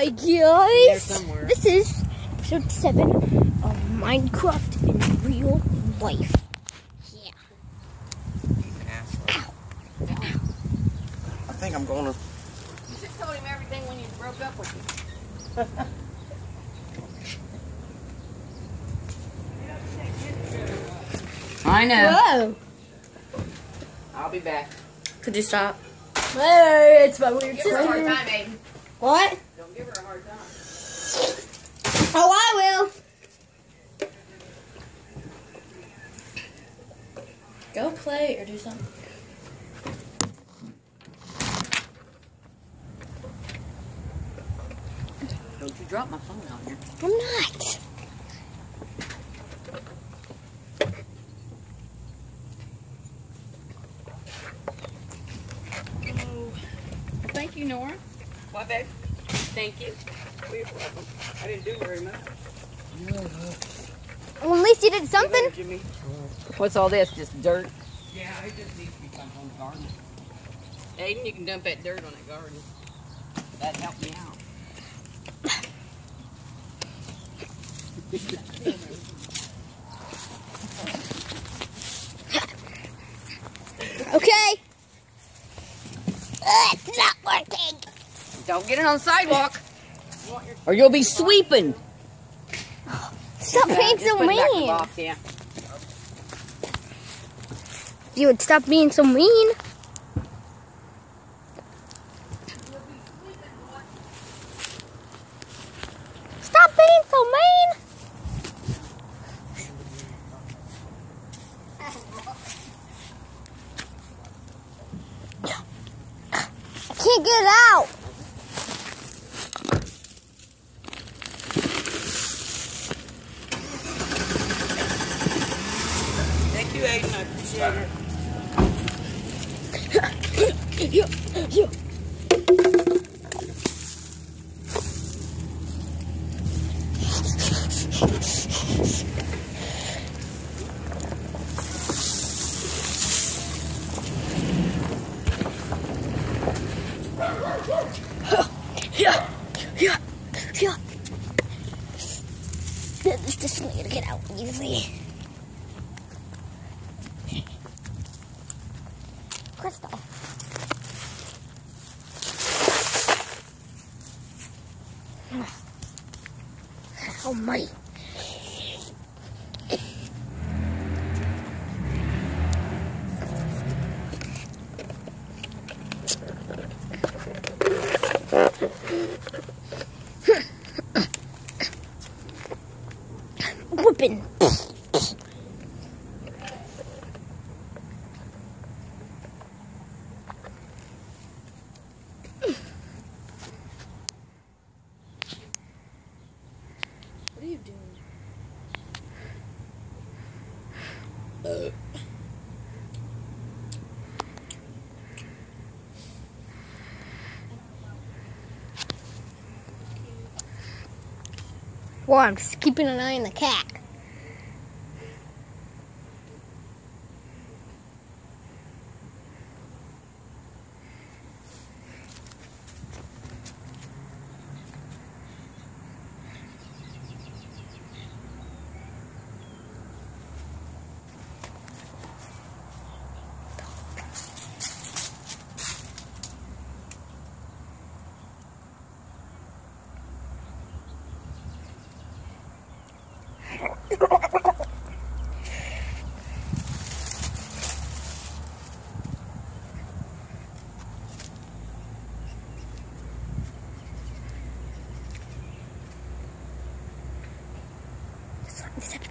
Hi guys! This is episode 7 of Minecraft in real life. Yeah. Asshole. I think I'm going to. You should told him everything when you broke up with him. I know. Whoa! I'll be back. Could you stop? Hey, it's my weird Give her a hard sister. time, Aiden. What? Don't give her a hard time. Oh, I will. Go play or do something. Don't you drop my phone out here. I'm not. Thank you, Nora. What, babe? Thank you. You're welcome. I didn't do very much. Well, at least you did something. Jimmy. What's all this? Just dirt? Yeah, it just needs to be dumped on the garden. Aiden, you can dump that dirt on that garden. That helped me out. Okay. Uh, it's not working. Don't get it on the sidewalk. Or you'll be sweeping. Stop being so put it back in the mean. box, yeah. You would stop being so mean. Stop being so mean. I can't get out. Thank you, Aiden. I appreciate it. Yeah, yeah, yeah. This just need to get out easy. Crystal. Oh my. Whipping. What are you doing? Well, I'm just keeping an eye on the cat.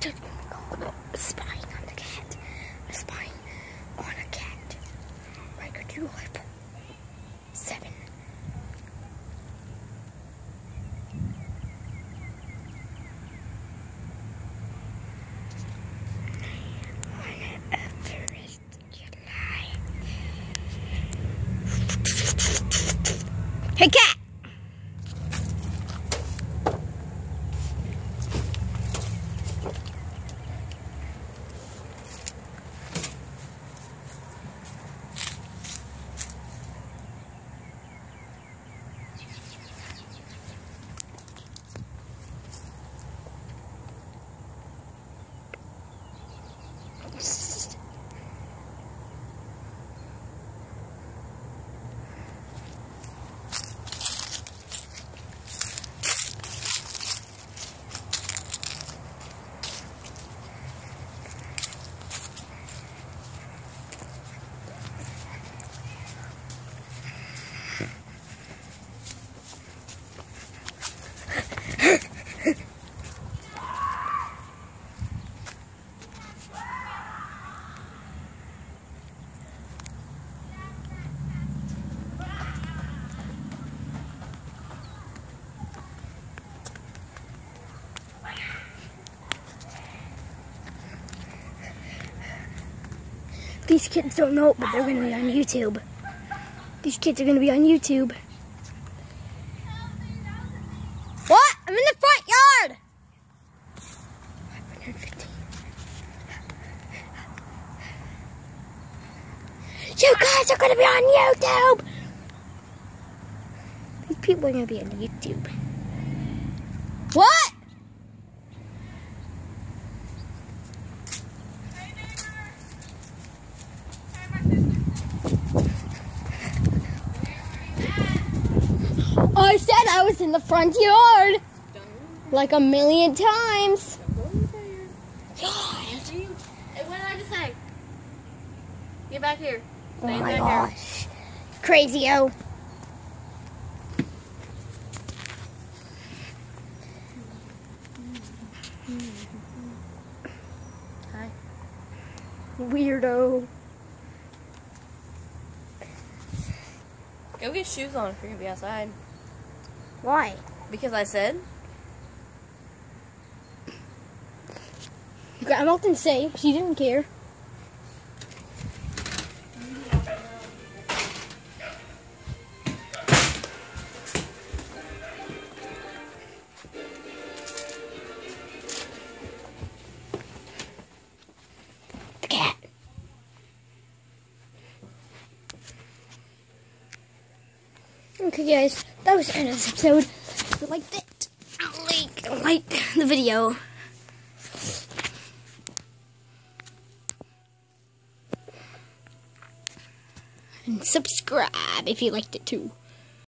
Episode Spying on the Cat. Spying on a cat. Micro two life. Seven. Hey cat! These kids don't know, but they're gonna be on YouTube. These kids are gonna be on YouTube. What? I'm in the front yard! 515. You guys are gonna be on YouTube! These people are gonna be on YouTube. What? I said in the front yard like a million times. God. What did I just say? Get back here. Oh my back gosh. Crazy oh. Hi. Weirdo. here. Go get shoes on if you're gonna be outside. Why? Because I said. Grandma didn't say. She didn't care. The cat. Okay, guys, that was the end of this episode. If you liked it, like, like the video. and subscribe if you liked it too.